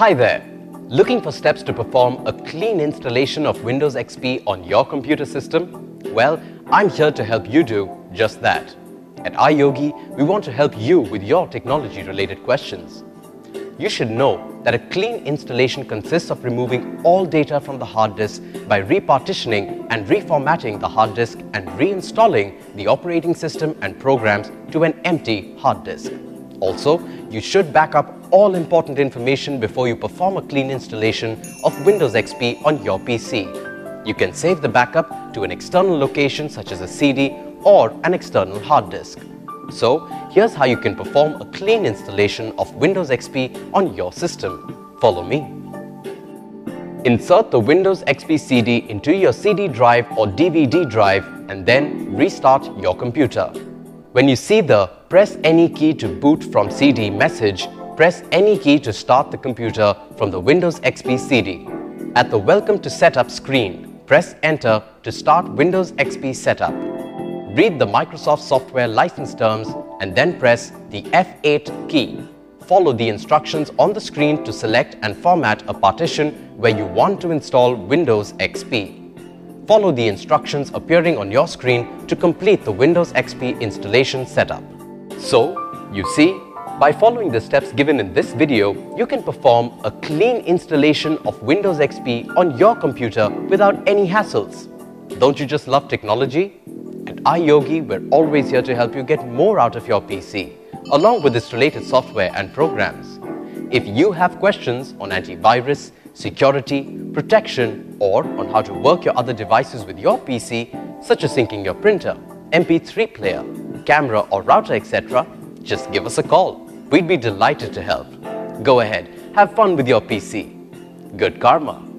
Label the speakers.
Speaker 1: Hi there. Looking for steps to perform a clean installation of Windows XP on your computer system? Well, I'm here to help you do just that. At iYogi, we want to help you with your technology related questions. You should know that a clean installation consists of removing all data from the hard disk by repartitioning and reformatting the hard disk and reinstalling the operating system and programs to an empty hard disk. Also, you should back up all important information before you perform a clean installation of Windows XP on your PC. You can save the backup to an external location such as a CD or an external hard disk. So, here's how you can perform a clean installation of Windows XP on your system. Follow me. Insert the Windows XP CD into your CD drive or DVD drive and then restart your computer. When you see the press any key to boot from CD message, press any key to start the computer from the Windows XP CD. At the Welcome to Setup screen, press Enter to start Windows XP setup. Read the Microsoft software license terms and then press the F8 key follow the instructions on the screen to select and format a partition where you want to install Windows XP. Follow the instructions appearing on your screen to complete the Windows XP installation setup. So, you see, by following the steps given in this video, you can perform a clean installation of Windows XP on your computer without any hassles. Don't you just love technology? At iYogi, we're always here to help you get more out of your PC along with its related software and programs. If you have questions on antivirus, security, protection, or on how to work your other devices with your PC, such as syncing your printer, MP3 player, camera or router, etc., just give us a call. We'd be delighted to help. Go ahead, have fun with your PC. Good karma.